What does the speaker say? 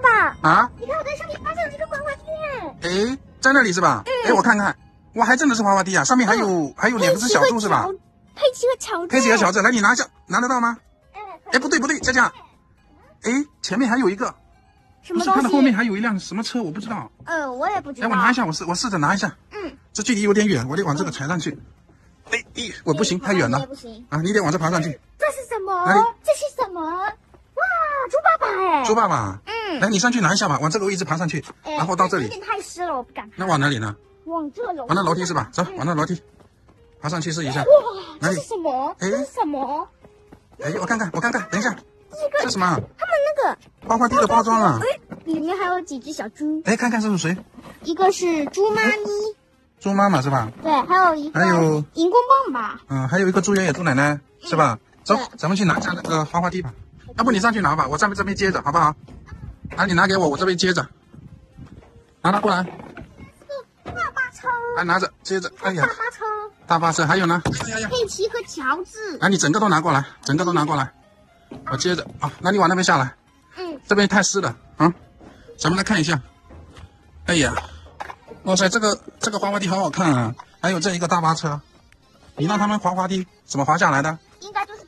爸爸，啊？你看我在上面发现了这个滑滑梯，哎，在那里是吧？哎，我看看，哇，还真的是滑滑梯啊！上面还有还有两只小猪是吧？佩奇和乔治，佩奇和乔治，来，你拿一下，拿得到吗？哎，哎，不对不对，佳佳，哎，前面还有一个，什么东西？它的后面还有一辆什么车，我不知道。呃，我也不知哎，道。我拿一下，我试我试着拿一下。嗯，这距离有点远，我得往这个踩上去。哎，咦，我不行，太远了不行。啊！你得往这爬上去。这是什么？这是什么？哇，猪爸爸哎！猪爸爸，嗯，来，你上去拿一下吧，往这个位置爬上去，哎然后到这里。有点太湿了，我不敢。那往哪里呢？往这楼。往那楼梯是吧？走，往那楼梯，爬上去试一下。哇，这是什么？哎这是什么？哎，我看看，我看看，等一下，这个这什么啊？他们那个花花地的包装啊！哎，里面还有几只小猪，哎，看看这是谁？一个是猪妈咪，猪妈妈是吧？对，还有一个还有荧光棒吧。嗯，还有一个猪爷爷、猪奶奶是吧？走，咱们去拿一下那个花花地吧。要不你上去拿吧，我站在这边接着，好不好？啊，你拿给我，我这边接着。拿它过来，大巴车，来拿着，接着。哎呀大，巴车，大巴车还有呢？哎呀呀！佩奇和乔治。来，你整个都拿过来，整个都拿过来，我接着啊。那你往那边下来，嗯，这边太湿了啊。咱们来看一下。哎呀，哇塞，这个这个滑滑梯好好看啊！还有这一个大巴车，你让他们滑滑梯怎么滑下来的？应该就是